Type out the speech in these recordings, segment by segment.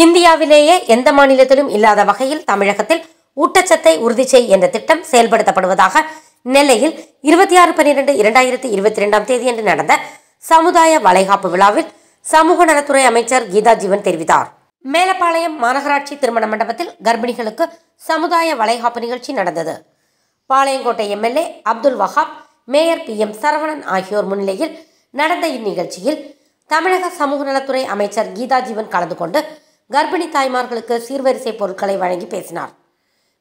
இந்தியாவிலேயே எந்த மாநிலத்திலும் இல்லாத வகையில் தமிழகத்தில் ஊட்டச்சத்தை உறுதி செய் என்ற திட்டம் செயல்படுத்தப்படுவதாக நெல்லையில் இருபத்தி ஆறு பன்னிரெண்டு இரண்டாயிரத்தி இருபத்தி இரண்டாம் தேதியன்று நடந்த சமுதாய வளைகாப்பு விழாவில் சமூக நலத்துறை அமைச்சர் கீதா ஜீவன் தெரிவித்தார். மேலப்பாளையம் மாநகராட்சி திருமண மண்டபத்தில் கர்ப்பிணிகளுக்கு சமுதாய வளைகாப்பு நிகழ்ச்சி நடந்தது. Palayamkottai MLA Abdul Wahab mayor P M Saravanan ஆகியோர் முன்னிலையில் நடந்த இந்நிகழ்ச்சியில் தமிழக சமூக நலத்துறை அமைச்சர் கீதா ஜீவன் கலந்து கொண்டு கர்ப்பிணி தாய்மார்களுக்கு சீர்வரிசை பொருட்களை வழங்கி பேசினார்.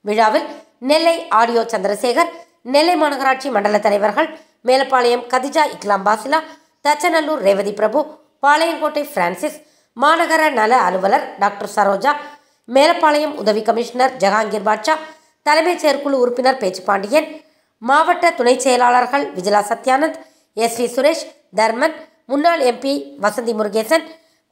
விழாவில் நெல்லை ஆடியோ சந்திரசேகர் நெல்லை மாநகராட்சி மண்டல தலைவர்கள் மேலப்பாளையம் கதிஜா இக்லாம் பாசிலா தச்சநல்லூர் ரேவதி பிரபு பாளையங்கோட்டை பிரான்சிஸ் மாநகர நல அலுவலர் டாக்டர் சரோஜா மேலப்பாளையம் உதவி கமிஷனர் ஜஹாங்கீர் பாட்ஷா தலைமைச் செயற்குழு உறுப்பினர் பேச்சு பாண்டியன் மாவட்ட துணைச் செயலாளர்கள் விஜிலா சத்யானந்த் எஸ் வி சுரேஷ் தர்மன் முன்னாள் எம்பி வசந்தி முருகேசன்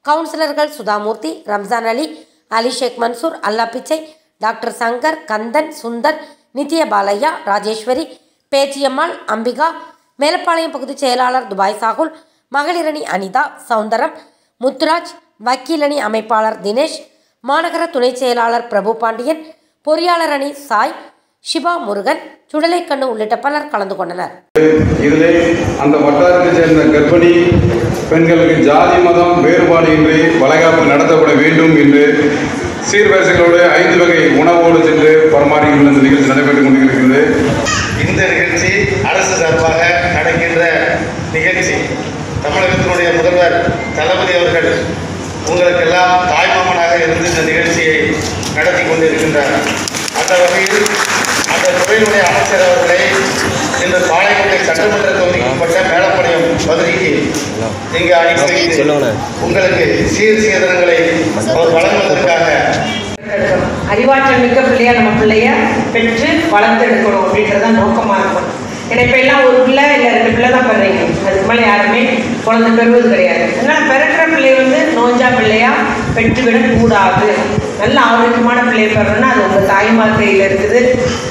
கவுன்சிலர்கள் சுதாமூர்த்தி ரம்ஜான் அலி அலி ஷேக் மன்சூர் அல்லா பிச்சை டாக்டர் சங்கர் கந்தன் சுந்தர் நித்ய பாலையா ராஜேஸ்வரி பேச்சியம்மாள் அம்பிகா மேலப்பாளையம் பகுதி செயலாளர் துபாய் சாகுல் மகளிரணி அனிதா சவுந்தரம் முத்துராஜ் வக்கீலணி அமைப்பாளர் தினேஷ் மாநகர துணைச் செயலாளர் பிரபு பாண்டியன் பொறியாளர் அணி சாய் சிவா முருகன் சுடலைக்கண்ணு உள்ளிட்ட பலர் கலந்து கொண்டனர். இதிலே அந்த வட்டாரத்தை சேர்ந்த கர்ப்பிணி பெண்களுக்கு ஜாதி மதம் வேறுபாடு இன்றி வளைகாப்பு நடத்தப்பட வேண்டும் என்று சீர்வரிசைகளோடு ஐந்து வகை உணவோடு சென்று பரிமாறியுள்ள இந்த நிகழ்ச்சி நடைபெற்றுக் கொண்டிருக்கிறது. இந்த நிகழ்ச்சி அரசு சார்பாக நடக்கின்ற நிகழ்ச்சி தமிழகத்தினுடைய முதல்வர் தளபதி அவர்கள் உங்களுக்கெல்லாம் தாய்மாமனாக இருந்து இந்த நிகழ்ச்சியை நடத்தி கொண்டிருக்கின்றார். அந்த வகையில் அந்த துறையினுடைய அமைச்சர் அவர்களை இந்த பாளையங்கோட்டை சட்டமன்ற தொகுதிக்குட்பட்ட மேலப்பாளையம் பகுதிக்கு இங்கு அனுப்பி வைத்து உங்களுக்கு சீர் சீதனங்களை அவர் வழங்குவதற்காக அறிவாற்றல் மிக்க பிள்ளையா நம்ம பிள்ளைய பெற்று வளர்த்து எடுக்கணும் அப்படின்றது தான் நோக்கமாக இருக்கும். ஏன்னா இப்போ எல்லாம் ஒரு பிள்ளை இல்லை ரெண்டு பிள்ளை தான் பெறீங்க அதுக்கு மேலே யாருமே குழந்தை பெறுவது கிடையாது. அதனால் பிறக்கிற பிள்ளை வந்து நோஞ்சா பிள்ளையா பெற்றுவிடக் கூடாது நல்ல ஆரோக்கியமான பிள்ளையை பெறணும்னா அது உங்கள் தாய்மார் கையில் இருக்குது.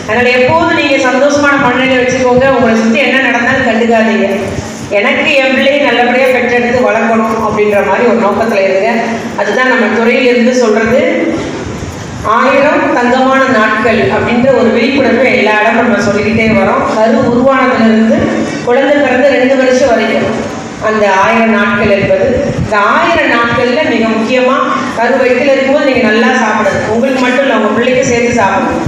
அதனால் எப்போதும் நீங்கள் சந்தோஷமான மனநிலை வச்சுக்கோங்க. உங்களை சுற்றி என்ன நடந்தாலும் கண்டுக்காதீங்க. எனக்கு என் பிள்ளையை நல்லபடியாக பெற்றெடுத்து வளர்க்கணும் அப்படின்ற மாதிரி ஒரு நோக்கத்தில் இருங்க. அதுதான் நம்ம துறையிலிருந்து சொல்கிறது ஆயிரம் தங்கமான நாட்கள் அப்படின்ற ஒரு விழிப்புணர்வு எல்லா இடமும் நம்ம சொல்லிக்கிட்டே வரோம். கரு உருவானதுலேருந்து குழந்தை பிறந்து ரெண்டு வருஷம் வரைக்கும் அந்த ஆயிரம் நாட்கள் என்பது. இந்த ஆயிரம் நாட்களில் மிக முக்கியமாக கரு வயிற்றுல இருக்கும்போது நீங்கள் நல்லா சாப்பிடணும். உங்களுக்கு மட்டும் இல்லை உங்கள் பிள்ளைக்கு சேர்த்து சாப்பிடணும்.